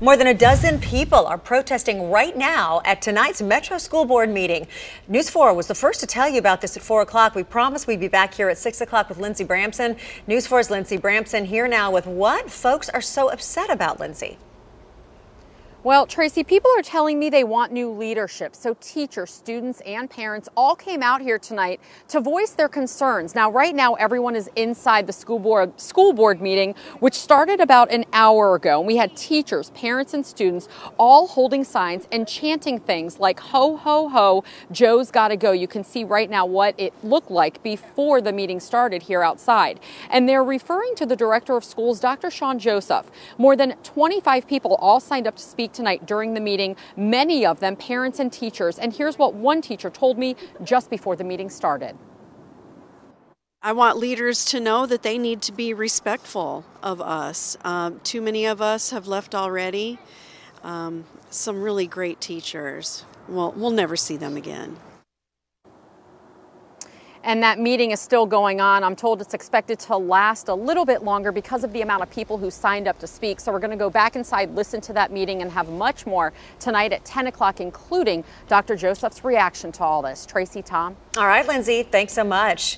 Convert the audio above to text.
More than a dozen people are protesting right now at tonight's Metro School Board meeting. News 4 was the first to tell you about this at 4 o'clock. We promised we'd be back here at 6 o'clock with Lindsey Bramson. News 4's Lindsey Bramson here now with what folks are so upset about, Lindsey. Well, Tracy, people are telling me they want new leadership. So teachers, students, and parents all came out here tonight to voice their concerns. Now, right now, everyone is inside the school board school board meeting, which started about an hour ago. And we had teachers, parents, and students all holding signs and chanting things like "Ho ho ho, Joe's got to go." You can see right now what it looked like before the meeting started here outside, and they're referring to the director of schools, Dr. Shawn Joseph. More than 25 people all signed up to speak tonight during the meeting, many of them parents and teachers. And here's what one teacher told me just before the meeting started. I want leaders to know that they need to be respectful of us. Um, too many of us have left already. Um, some really great teachers. Well, we'll never see them again and that meeting is still going on. I'm told it's expected to last a little bit longer because of the amount of people who signed up to speak. So we're going to go back inside, listen to that meeting, and have much more tonight at 10 o'clock, including Dr. Joseph's reaction to all this. Tracy, Tom. All right, Lindsay, thanks so much.